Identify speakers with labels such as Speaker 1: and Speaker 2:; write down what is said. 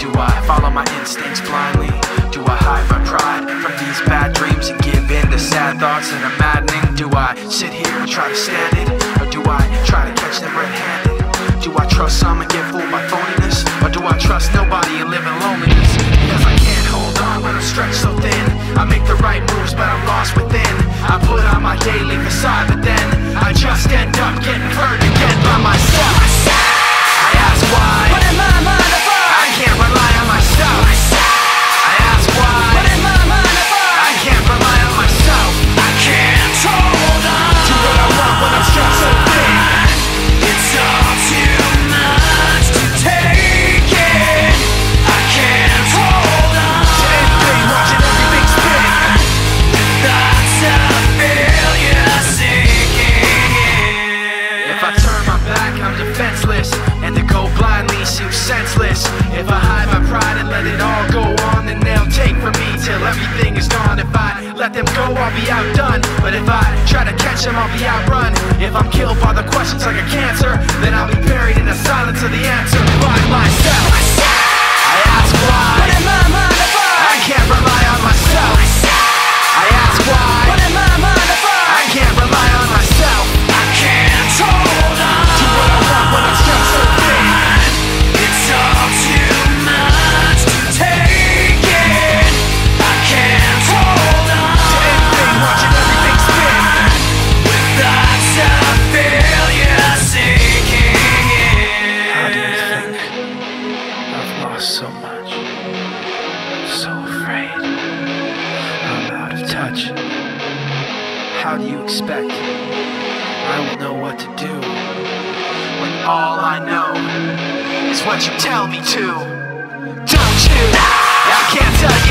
Speaker 1: Do I follow my instincts blindly? Do I hide my pride from these bad dreams and give in
Speaker 2: to
Speaker 1: sad
Speaker 2: thoughts that are maddening?
Speaker 1: Do I sit here and try to stand it? Or do I try to catch them red-handed? depression, I'll be out. If I'm killed by the questions like a cancer, then I'll be buried in the silence of the answer by myself. I ask why. How do you expect I will know what to do when all I know is what you tell me to? Don't you? I can't tell you.